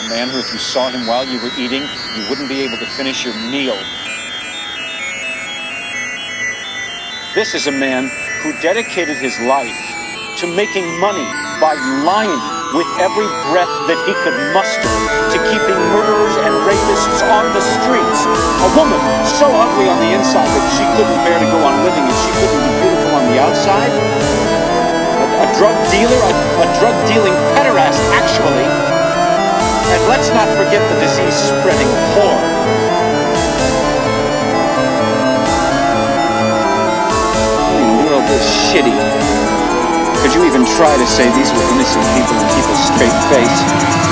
A man who, if you saw him while you were eating, you wouldn't be able to finish your meal. This is a man who dedicated his life to making money by lying with every breath that he could muster to keeping murderers and rapists on the streets. A woman so ugly on the inside that she couldn't bear to go on living and she couldn't be beautiful on the outside. A, a drug dealer, a, a drug dealing pederast, actually. And let's not forget the disease spreading whore. The world is shitty. Could you even try to say these were innocent people and keep a straight face?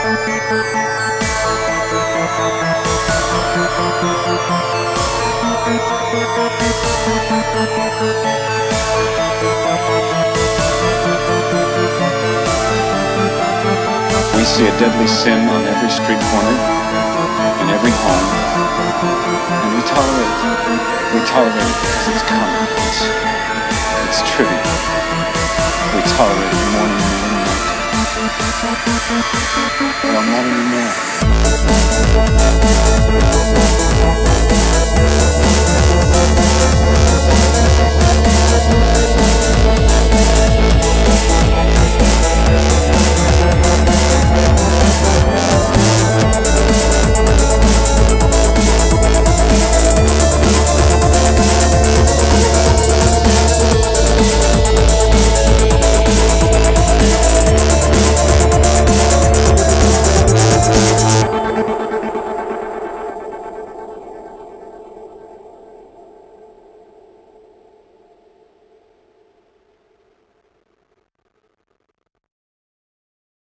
We see a deadly sin on every street corner, in every home, and we tolerate it. We tolerate it because it's common. It's, trivial. We tolerate it and Well, not anymore.